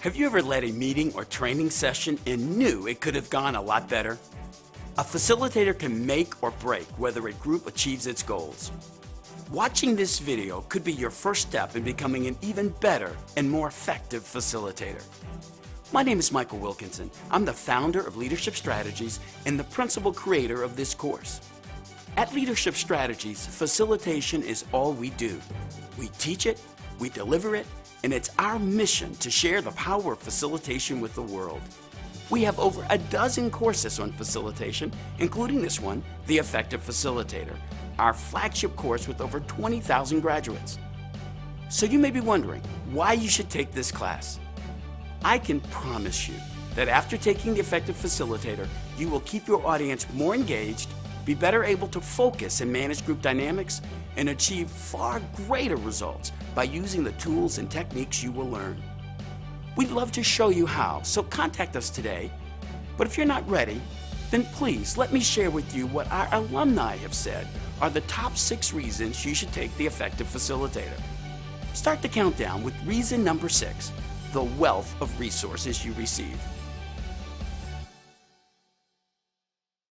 Have you ever led a meeting or training session and knew it could have gone a lot better? A facilitator can make or break whether a group achieves its goals. Watching this video could be your first step in becoming an even better and more effective facilitator. My name is Michael Wilkinson. I'm the founder of Leadership Strategies and the principal creator of this course. At Leadership Strategies, facilitation is all we do. We teach it, we deliver it, and it's our mission to share the power of facilitation with the world. We have over a dozen courses on facilitation, including this one, The Effective Facilitator, our flagship course with over 20,000 graduates. So you may be wondering why you should take this class. I can promise you that after taking the Effective Facilitator, you will keep your audience more engaged, be better able to focus and manage group dynamics, and achieve far greater results by using the tools and techniques you will learn. We'd love to show you how, so contact us today. But if you're not ready, then please let me share with you what our alumni have said are the top six reasons you should take the effective facilitator. Start the countdown with reason number six the wealth of resources you receive.